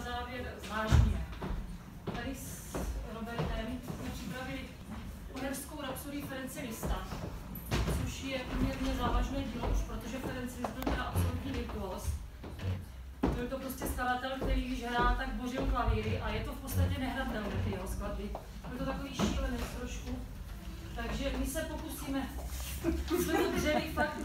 závěr zvážíme. Tady s Robertem jsme připravili Uherskou rapsodii Ference Lista, což je poměrně závažné dílo už, protože Ferenc Liszt byl teda absolutní virtuos. Byl to prostě skladatel, který když hrál, tak bořil klavíry a je to v podstatě nehratelné, ty jeho skladby. Byl to takový šílenec trošku. Takže my se pokusíme, jsme to drželi fakt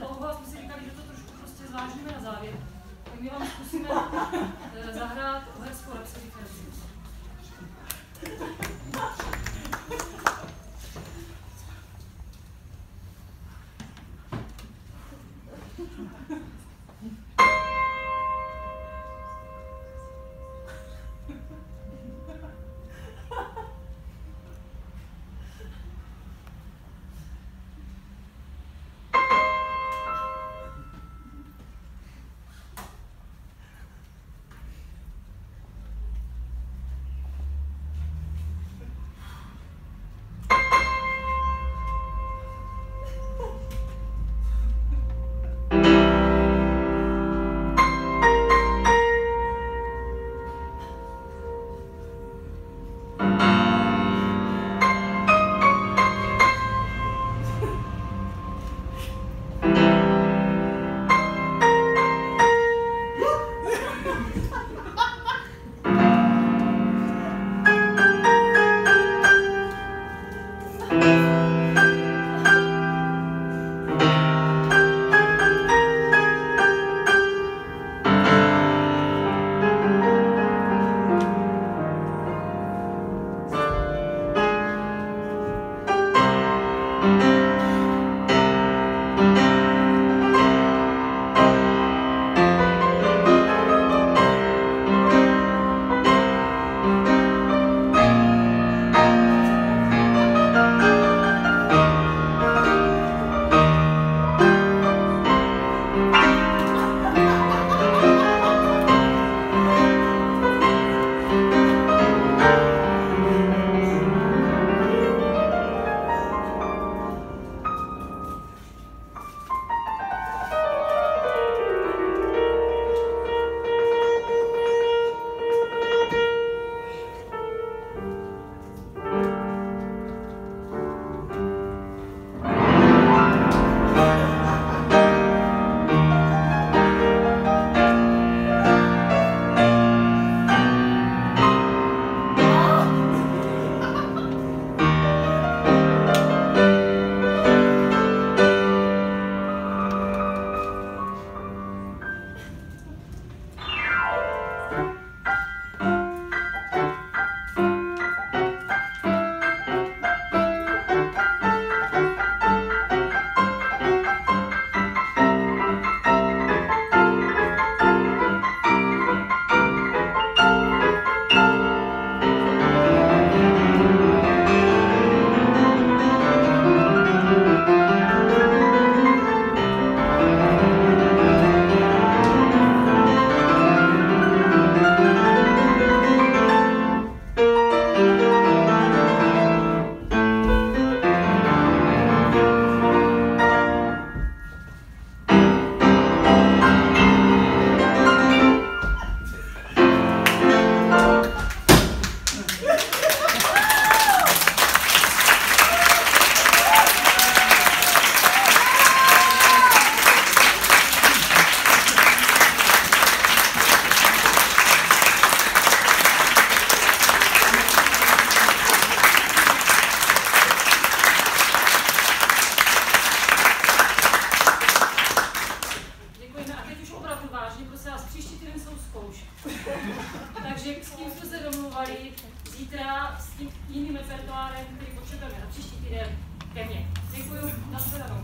tím jsme se domluvali zítra s tím jiným repertoárem, který potřebujeme na příští týden ke mně. Děkuji, nashledanou.